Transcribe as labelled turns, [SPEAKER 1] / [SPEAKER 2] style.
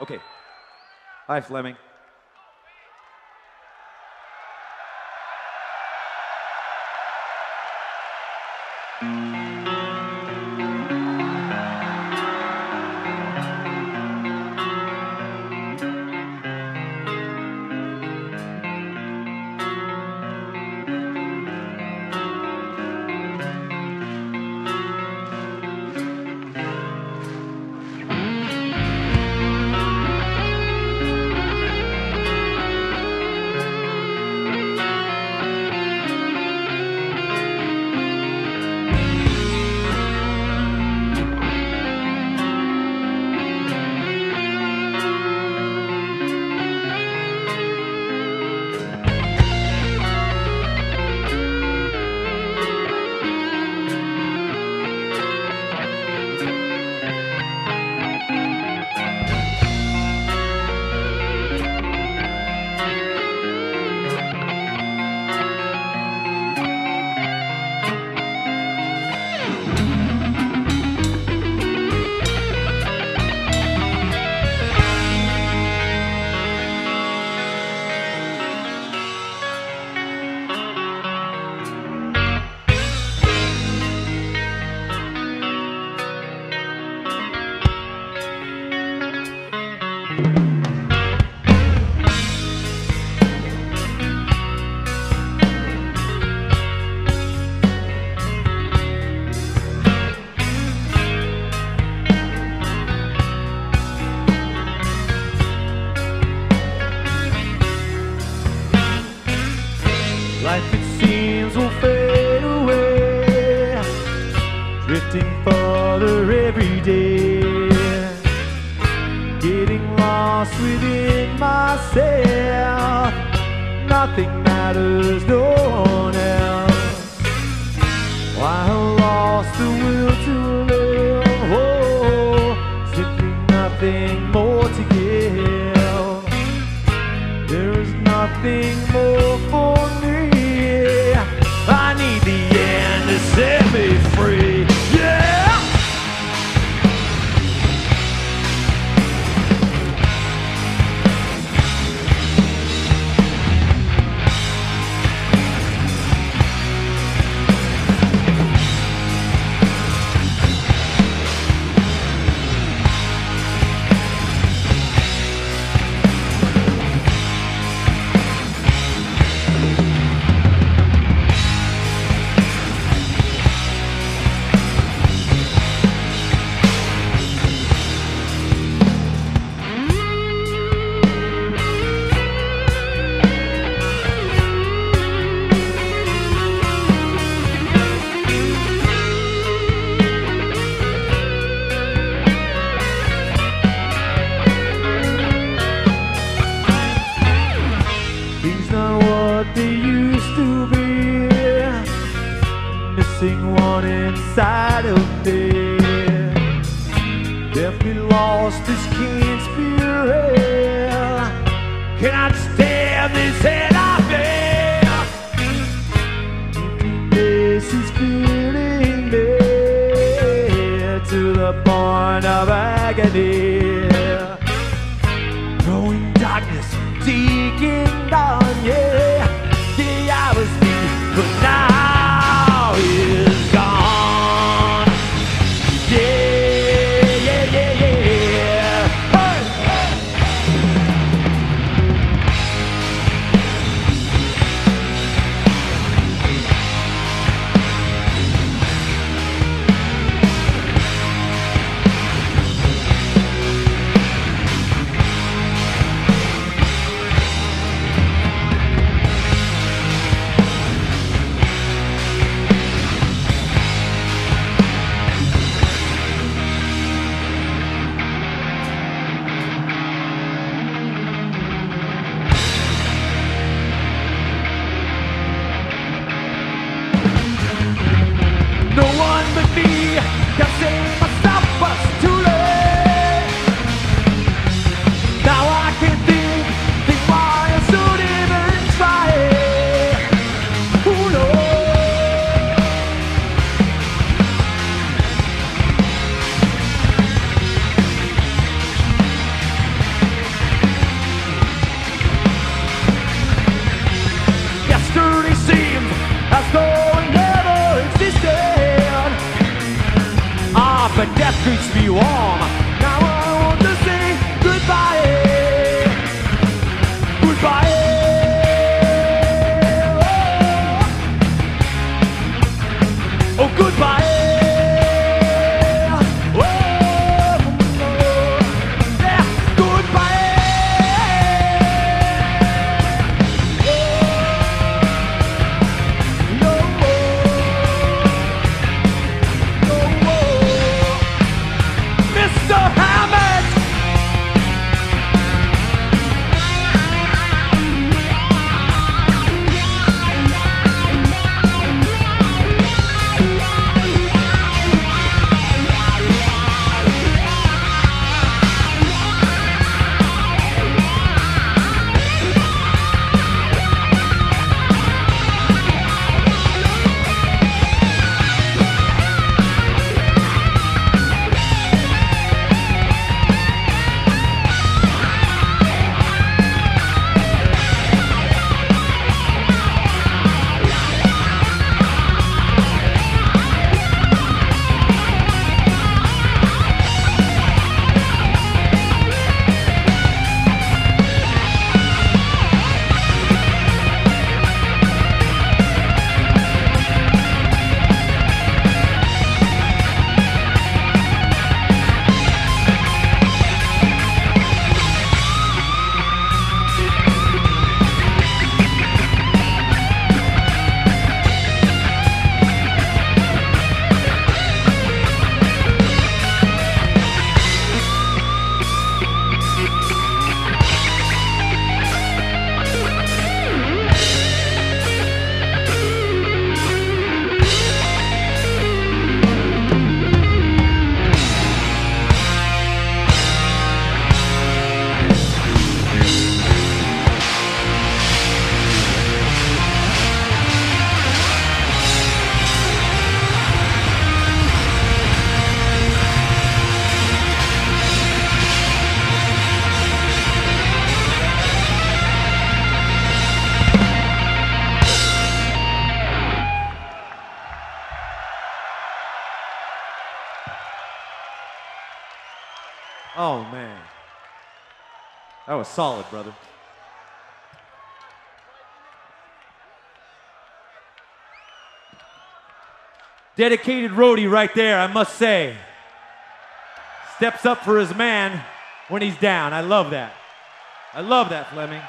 [SPEAKER 1] Okay. Hi, Flemming. Life Lost within myself, nothing matters, no what they used to be. Missing one inside of me. Definitely lost this keen spirit. Cannot stand this head I bear. Emptiness is filling me to the point of agony growing darkness, taking down, treats me warm. Oh, man. That was solid, brother. Dedicated roadie right there, I must say. Steps up for his man when he's down. I love that. I love that, Flemming.